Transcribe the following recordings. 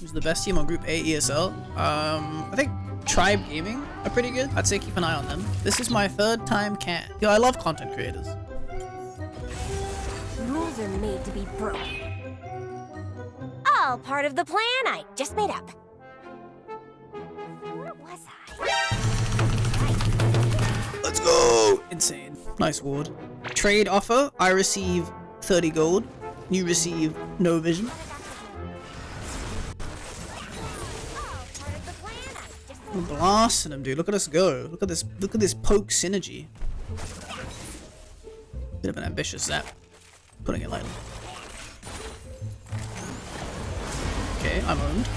who's the best team on Group A ESL. Um, I think Tribe Gaming are pretty good. I'd say keep an eye on them. This is my third time can. Yo, I love content creators. Rules are made to be broken. All part of the plan I just made up. Where was I? Let's go! Insane. Nice ward. Trade offer. I receive 30 gold. You receive no vision. Blasting him, dude. Look at us go. Look at this. Look at this poke synergy. Bit of an ambitious zap. Putting it lightly. Okay, I'm owned.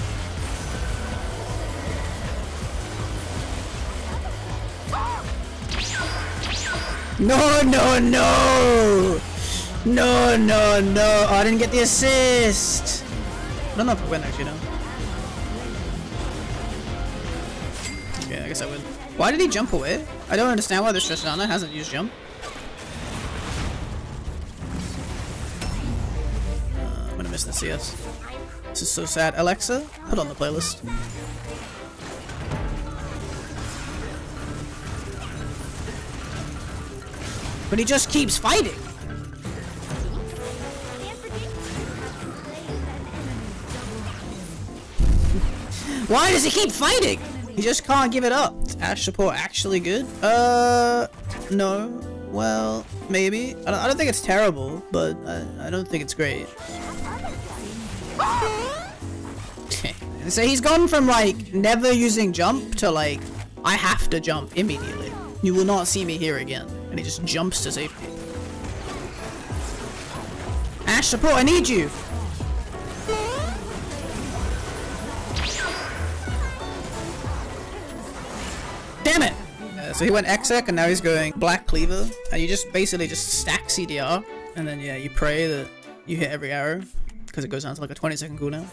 No, no, no! No, no, no! Oh, I didn't get the assist! I don't know if I win actually, no. Guess I win. Why did he jump away? I don't understand why this Tristana hasn't used jump. Uh, I'm gonna miss the CS. This is so sad. Alexa, put on the playlist. But he just keeps fighting. Why does he keep fighting? He just can't give it up. Is Ash support actually good? Uh, no. Well, maybe. I don't, I don't think it's terrible, but I, I don't think it's great. so he's gone from like never using jump to like I have to jump immediately. You will not see me here again. And he just jumps to safety. Ash support, I need you! So he went exec and now he's going black cleaver. And you just basically just stack CDR. And then yeah, you pray that you hit every arrow. Because it goes down to like a 20 second cooldown.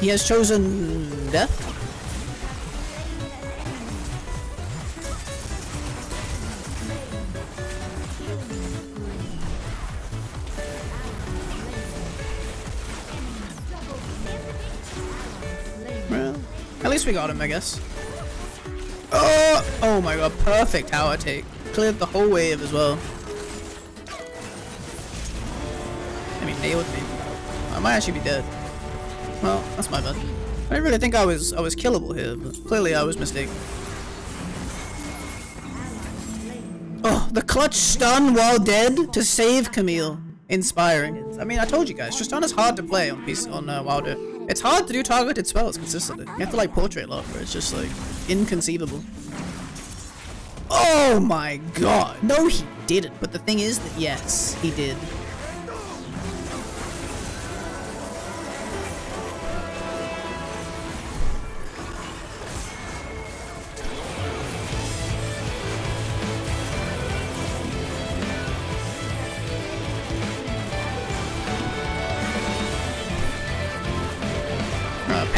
He has chosen death. Least we got him, I guess. Oh, oh my god, perfect tower take. Cleared the whole wave as well. I mean, nailed me. I might actually be dead. Well, that's my bad. I didn't really think I was I was killable here, but clearly I was mistaken. Oh, the clutch stun while dead to save Camille. Inspiring. I mean, I told you guys, Tristana's hard to play on PC on uh, Wilder. It's hard to do targeted spells consistently. You have to like portrait lock, where it's just like inconceivable. Oh my god! No, he didn't. But the thing is that yes, he did.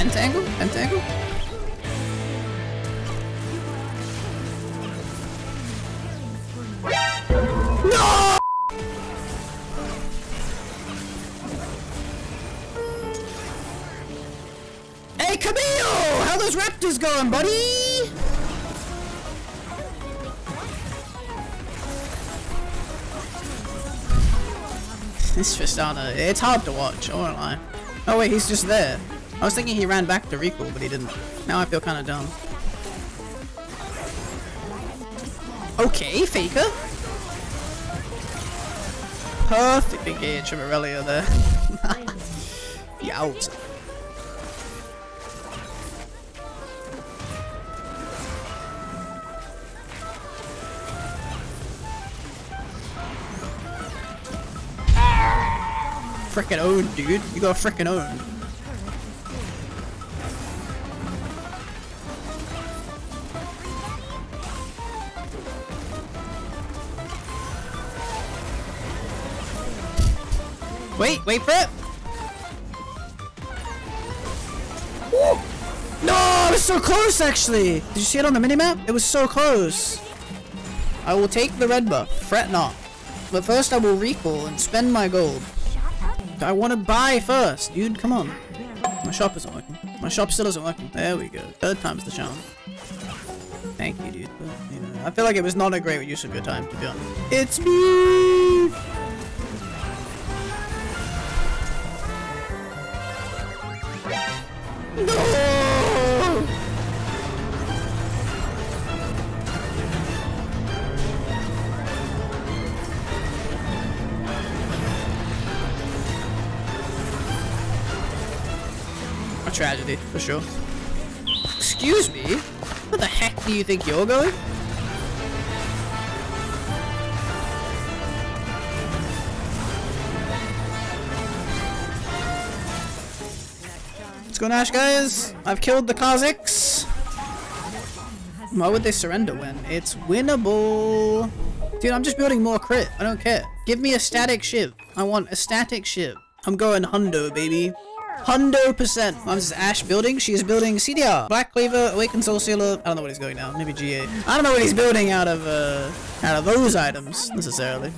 Uh, pentangle? Pentangle? No! Hey, Camille! How those raptors going, buddy? This Tristana, it's hard to watch, I won't lie. Oh wait, he's just there. I was thinking he ran back to recall, but he didn't. Now I feel kind of dumb. Okay, Faker. Perfect engage from Aurelia there. Yout. Frickin' owned, dude. You got frickin' owned. Wait, wait for it. No, it was so close actually. Did you see it on the minimap? It was so close. I will take the red buff, fret not. But first I will recall and spend my gold. I want to buy first, dude. Come on. My shop isn't working. My shop still isn't working. There we go. Third time's the charm. Thank you, dude. But, you know, I feel like it was not a great use of your time, to be honest. It's me! No! A tragedy, for sure. Excuse me? Where the heck do you think you're going? Nash, guys! I've killed the Kha'Zix! Why would they surrender when? It's winnable! Dude, I'm just building more crit. I don't care. Give me a static shiv. I want a static shiv. I'm going hundo, baby. Hundo percent. I'm just Ash building. She is building CDR. Black Cleaver, Awakened Soulstealer. I don't know what he's going now. Maybe GA. I don't know what he's building out of, uh, out of those items, necessarily.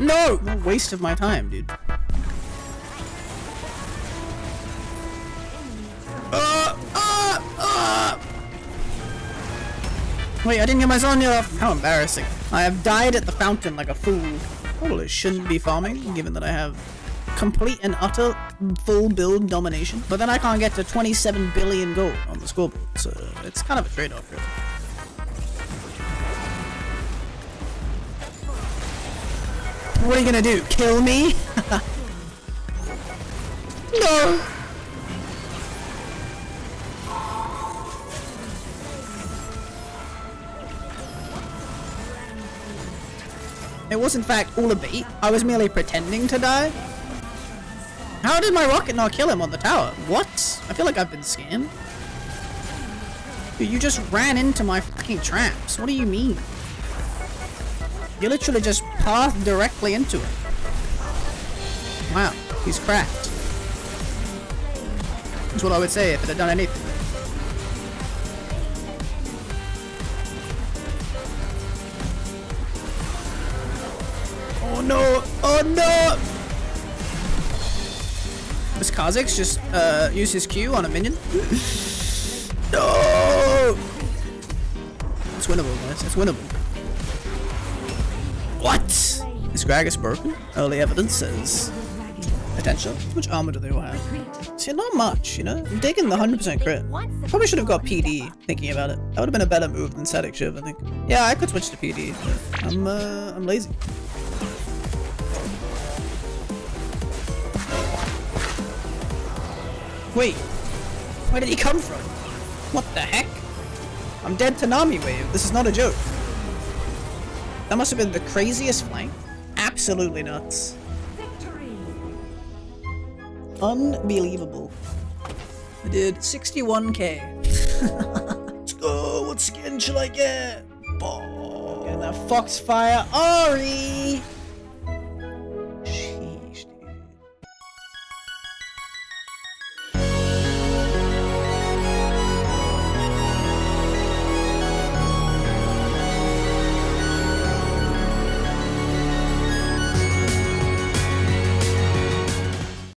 No! No waste of my time, dude. Uh, uh, uh. Wait, I didn't get my Sonya off. How embarrassing. I have died at the fountain like a fool. Probably shouldn't be farming, given that I have complete and utter full build domination. But then I can't get to 27 billion gold on the scoreboard, so it's kind of a trade-off, really. What are you gonna do? Kill me? no! It was in fact all a bait. I was merely pretending to die. How did my rocket not kill him on the tower? What? I feel like I've been scammed. You just ran into my fucking traps. What do you mean? You literally just pathed directly into it. Wow, he's cracked. That's what I would say if it had done anything. Oh no! Oh no! This Kha'Zix just uh, used his Q on a minion. no! It's winnable, guys. It's winnable. What? Is Gragas broken? Early evidence says. Attention. How much armor do they all have? See, not much, you know? I'm digging the 100% crit. Probably should have got PD, thinking about it. That would have been a better move than Static Shiv, I think. Yeah, I could switch to PD, I'm, uh, I'm lazy. Wait, where did he come from? What the heck? I'm dead to Nami Wave. This is not a joke. That must have been the craziest flank. Absolutely nuts. Unbelievable. I did 61k. Let's go. What skin should I get? Oh, getting that Foxfire Ahri.